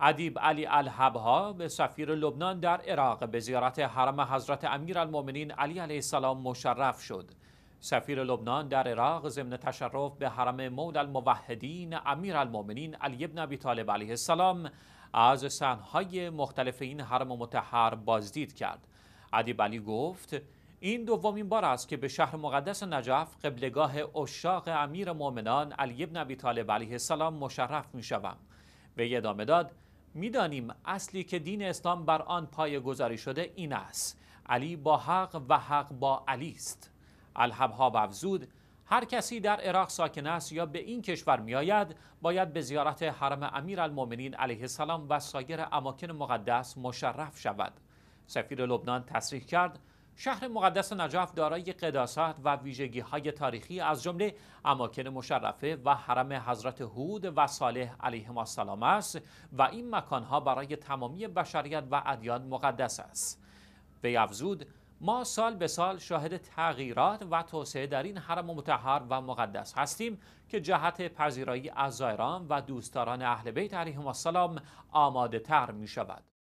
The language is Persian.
ادیب علی الحبها به سفیر لبنان در عراق به زیارت حرم حضرت امیرالمؤمنین علی علیه السلام مشرف شد. سفیر لبنان در عراق ضمن تشرف به حرم مول الموحدین امیرالمؤمنین علی ابن ابی طالب علیه السلام از سنهای مختلف این حرم متحر بازدید کرد. ادیب علی گفت این دومین بار است که به شهر مقدس نجف قبلگاه اشاق امیر مؤمنان علی ابن ابی طالب علیه السلام مشرف می شوم. به ادامه داد می‌دانیم اصلی که دین اسلام بر آن پای گذاری شده این است. علی با حق و حق با علی است. الحبها افزود هر کسی در عراق ساکن است یا به این کشور میآید باید به زیارت حرم امیر المومنین علیه السلام و سایر اماکن مقدس مشرف شود. سفیر لبنان تصریح کرد شهر مقدس نجف دارای قداست و ویژگی های تاریخی از جمله اماکن مشرفه و حرم حضرت هود و صالح علیهم السلام است و این مکانها برای تمامی بشریت و ادیان مقدس است. وی افزود ما سال به سال شاهد تغییرات و توسعه در این حرم متحر و مقدس هستیم که جهت پذیرایی از زائران و دوستداران اهل بیت علیهم السلام آماده تر می شود.